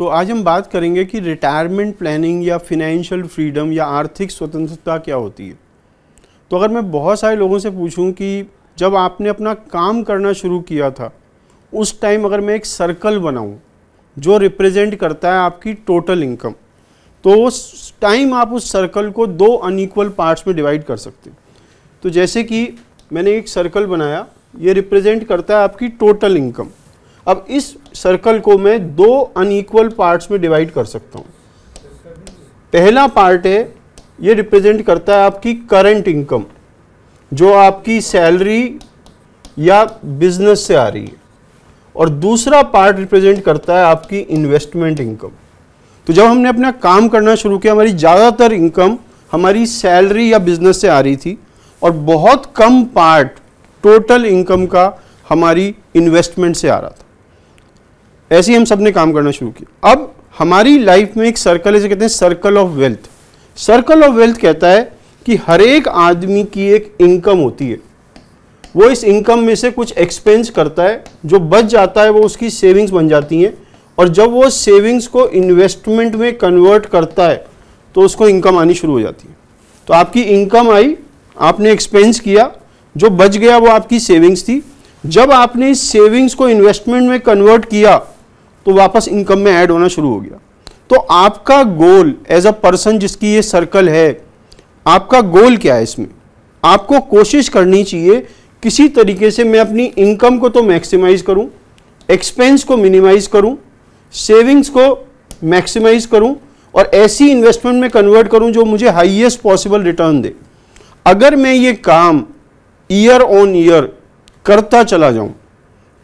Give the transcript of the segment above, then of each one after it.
तो आज हम बात करेंगे कि रिटायरमेंट प्लानिंग या फिनेंशियल फ्रीडम या आर्थिक स्वतंत्रता क्या होती है। तो अगर मैं बहुत सारे लोगों से पूछूँ कि जब आपने अपना काम करना शुरू किया था, उस टाइम अगर मैं एक सर्कल बनाऊँ, जो रिप्रेजेंट करता है आपकी टोटल इनकम तो उस टाइम आप उस सर्कल को दो अनइक्वल पार्ट्स में डिवाइड कर सकते तो जैसे कि मैंने एक सर्कल बनाया, ये रिप्रेजेंट करता है आपकी टोटल इनकम अब इस सर्कल को मैं दो अनइक्वल पार्ट्स में डिवाइड कर सकता हूँ। पहला पार्ट है, ये रिप्रेजेंट करता है आपकी करंट इनकम जो आपकी सैलरी या बिज़नेस से आ रही है। और दूसरा पार्ट रिप्रेजेंट करता है आपकी इन्वेस्टमेंट इनकम तो जब हमने अपना काम करना शुरू किया, हमारी ज़्यादातर इनकम हमारी सैलरी या बिज़नेस से आ रही थी, और बहुत कम पार्ट टोटल इनकम का हमारी इन्वेस्टमेंट से आ रहा था। ऐसे ही हम सबने काम करना शुरू किया। अब हमारी लाइफ में एक सर्कल है कहते हैं circle of wealth circle of wealth कहता है कि हर एक आदमी की एक इनकम होती है। वो इस इनकम में से कुछ एक्सपेंस करता है, जो बच जाता है वो उसकी सेविंग्स बन जाती हैं। और जब वो सेविंग्स को इन्वेस्टमेंट में कन्वर्ट करता है तो उसको इनकम आनी शुरू हो जाती है। तो आपकी इनकम आई, आपने एक्सपेंस किया, जो बच गया वो आपकी सेविंग्स थी। जब आपने इस सेविंग्स को इन्वेस्टमेंट में कन्वर्ट किया तो वापस इनकम में ऐड होना शुरू हो गया। तो आपका गोल एज अ पर्सन जिसकी ये सर्कल है, आपका गोल क्या है इसमें? आपको कोशिश करनी चाहिए किसी तरीके से मैं अपनी इनकम को तो मैक्सिमाइज करूँ एक्सपेंस को मिनिमाइज करूँ सेविंग्स को मैक्सिमाइज करूँ और ऐसी इन्वेस्टमेंट में कन्वर्ट करूँ जो मुझे हाईएस्ट पॉसिबल रिटर्न दे। अगर मैं ये काम ईयर ऑन ईयर करता चला जाऊँ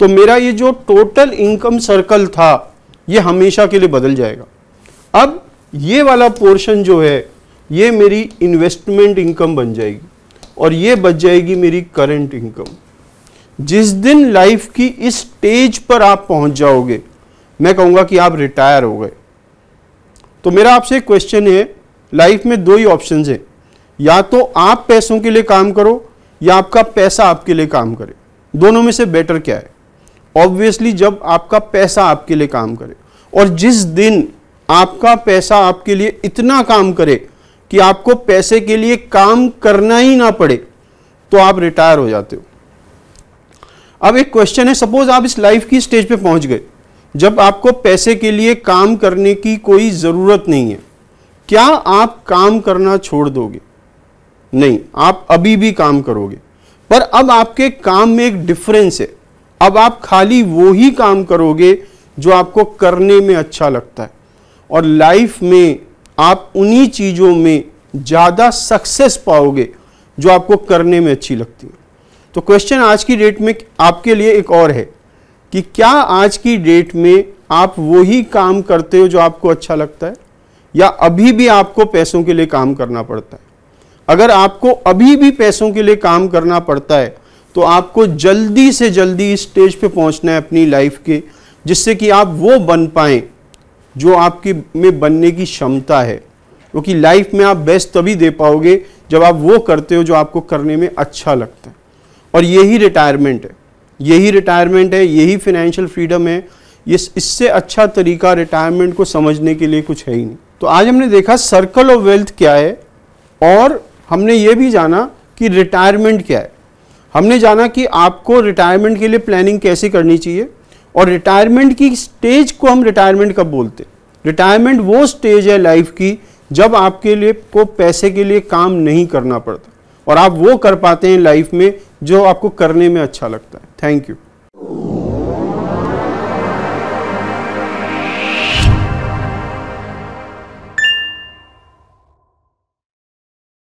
तो मेरा ये जो टोटल इनकम सर्कल था, ये हमेशा के लिए बदल जाएगा। अब ये वाला पोर्शन जो है, ये मेरी इन्वेस्टमेंट इनकम बन जाएगी और ये बच जाएगी मेरी करंट इनकम जिस दिन लाइफ की इस स्टेज पर आप पहुँच जाओगे, मैं कहूँगा कि आप रिटायर हो गए। तो मेरा आपसे क्वेश्चन है लाइफ में दो ही ऑप्शन है। या तो आप पैसों के लिए काम करो, या आपका पैसा आपके लिए काम करे। दोनों में से बेटर क्या है? ऑब्वियसली जब आपका पैसा आपके लिए काम करे और जिस दिन आपका पैसा आपके लिए इतना काम करे कि आपको पैसे के लिए काम करना ही ना पड़े तो आप रिटायर हो जाते हो। अब एक क्वेश्चन है सपोज़ आप इस लाइफ की स्टेज पे पहुँच गए, जब आपको पैसे के लिए काम करने की कोई ज़रूरत नहीं है, क्या आप काम करना छोड़ दोगे? नहीं, आप अभी भी काम करोगे। पर अब आपके काम में एक डिफरेंस है। अब आप खाली वो ही काम करोगे जो आपको करने में अच्छा लगता है। और लाइफ में आप उन्हीं चीज़ों में ज़्यादा सक्सेस पाओगे जो आपको करने में अच्छी लगती है। तो क्वेश्चन आज की डेट में आपके लिए एक और है कि क्या आज की डेट में आप वही काम करते हो जो आपको अच्छा लगता है? या अभी भी आपको पैसों के लिए काम करना पड़ता है? अगर आपको अभी भी पैसों के लिए काम करना पड़ता है तो आपको जल्दी से जल्दी इस स्टेज पे पहुँचना है अपनी लाइफ के, जिससे कि आप वो बन पाएँ जो आपकी में बनने की क्षमता है। क्योंकि तो लाइफ में आप बेस्ट तभी दे पाओगे जब आप वो करते हो जो आपको करने में अच्छा लगता है। और यही रिटायरमेंट है। यही रिटायरमेंट है, यही फिनेंशियल फ्रीडम है। ये इससे अच्छा तरीका रिटायरमेंट को समझने के लिए कुछ है ही नहीं। तो आज हमने देखा सर्कल ऑफ़ वेल्थ क्या है, और हमने ये भी जाना कि रिटायरमेंट क्या है। हमने जाना कि आपको रिटायरमेंट के लिए प्लानिंग कैसे करनी चाहिए और रिटायरमेंट की स्टेज को हम रिटायरमेंट कब बोलते रिटायरमेंट वो स्टेज है लाइफ की जब आपके लिए को पैसे के लिए काम नहीं करना पड़ता और आप वो कर पाते हैं लाइफ में जो आपको करने में अच्छा लगता है। Thank you